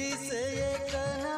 जिसे ये कहना